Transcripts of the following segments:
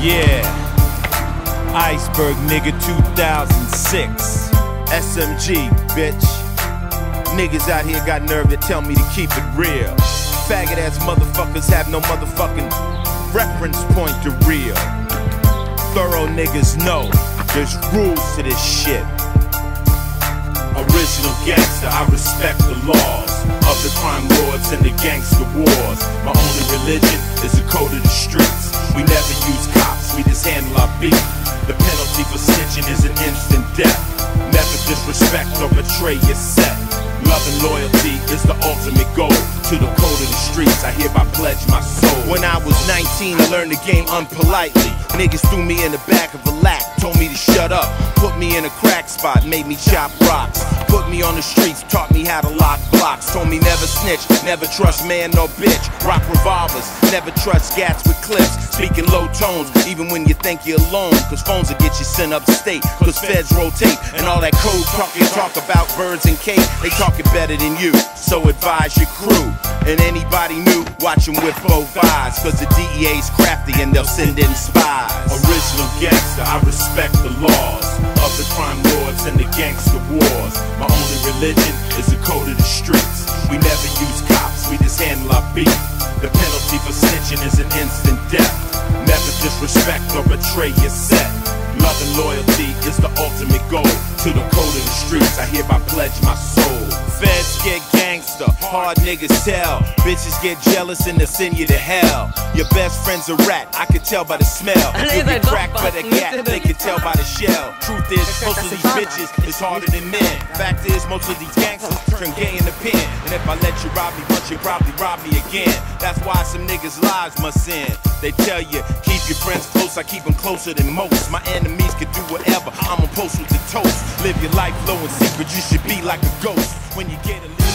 Yeah. Iceberg nigga 2006. SMG, bitch. Niggas out here got nerve to tell me to keep it real. Faggot ass motherfuckers have no motherfucking reference point to real. Thorough niggas know there's rules to this shit. Original gangster, I respect the laws of the crime lords and the gangster wars. My only religion is the code of the streets. We never use cops, we just handle our beef. The penalty for snitching is an instant death. Never disrespect or betray your set. Love and loyalty is the ultimate goal. To the code of the streets, I hereby pledge my soul. When I was 19, I learned the game unpolitely. Niggas threw me in the back of a lack, told me to shut up. Put me in a crack spot, made me chop rocks. Put me on the streets, taught me how to lock blocks. Told me never snitch, never trust man nor bitch. Rock revolvers, never trust gats with clips. Speaking low tones, even when you think you're alone. Cause phones will get you sent upstate. Cause feds rotate, and all that code talking talk about birds and cake. They talking better than you, so advise your crew. And anybody new, watch them with both eyes. Cause the DEA's crafty and they'll send in spies. Original gangster, I respect the laws of the crime lords and the gangster wars. My religion is the code of the streets. We never use cops, we just handle our beef. The penalty for snitching is an instant death. Never disrespect or betray your set. Love and loyalty is the ultimate goal. To the code of the streets, I hereby pledge my soul. Feds get gangster, hard niggas tell. Bitches get jealous and they'll send you to hell. Your best friend's a rat, I can tell by the smell. You get cracked by the gap, they can tell by the shell. Truth is, most of these bitches is harder than men. Fact is, most of these gangsters turn gay in the pen. And if I let you rob me once, you probably rob me again. That's why some niggas' lives must end. They tell you, keep your friends close, I keep them closer than most. My enemies can do whatever, I'm a post with the toast. Live your life low and secret, you should be like a ghost. When you get a little.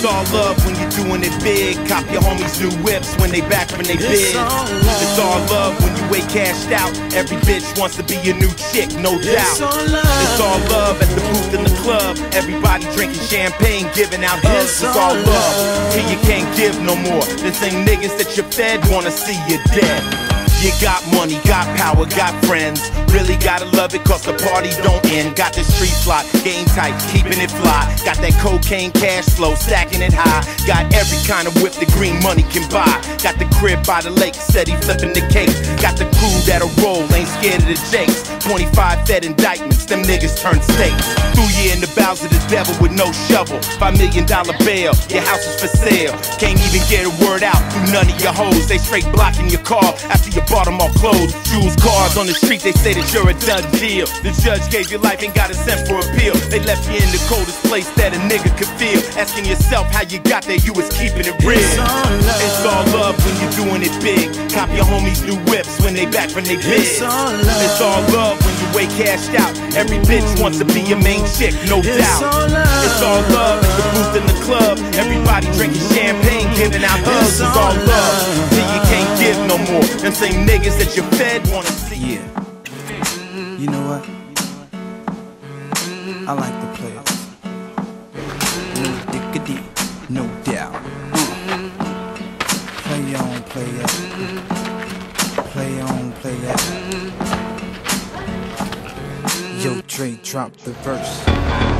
It's all love when you're doing it big. Cop your homies new whips when they back from they bid. It's all love when you way cashed out. Every bitch wants to be your new chick, no doubt. It's all love at the booth in the club. Everybody drinking champagne, giving out hugs. It's all love till you can't give no more. The same niggas that you fed wanna see you dead. You got money, got power, got friends. Really gotta love it cause the party don't end. Got the street slot, game tight, keeping it fly. Got that cocaine cash flow, stacking it high. Got every kind of whip the green money can buy. Got the crib by the lake, steady flipping the cake. Got the crew that'll roll, ain't scared of the jakes. 25 fed indictments, them niggas turn states. Threw you in the bowels of the devil with no shovel. Five million dollar bail, your house is for sale. Can't even get a word out through none of your hoes. They straight blocking your car after you bought them all clothes. Jewels, cars on the street, they say that you're a done deal. The judge gave you life, ain't got a cent for appeal. They left you in the coldest place that a nigga could feel. Asking yourself how you got there, you was keeping it real. It's all love when you're doing it big. Cop your homies new whips when they back from they bids. It's all love it's all love when you way cashed out. Every bitch wants to be your main chick, no doubt. It's all love at the booth in the club. Everybody drinking champagne, same niggas that you fed wanna see. Yeah. You know what? I like the players. No diggity, no doubt. Play on, play up. Play on, play up. Yo, Dre, drop the verse.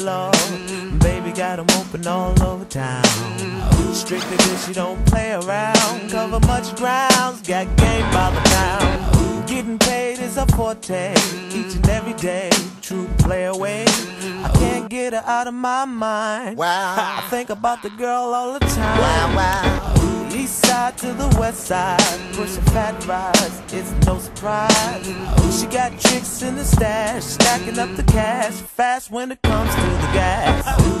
lord. Baby got 'em open all over town. Strictly bitch, you don't play around. Cover much grounds, got game by the pound. Getting paid is a forte, each and every day. True play away. I can't get her out of my mind. Wow. I think about the girl all the time. Wow, wow. East side to the west side, pushing fat rides, it's no surprise. Oh, She got tricks in the stash, stacking up the cash, fast when it comes to the gas.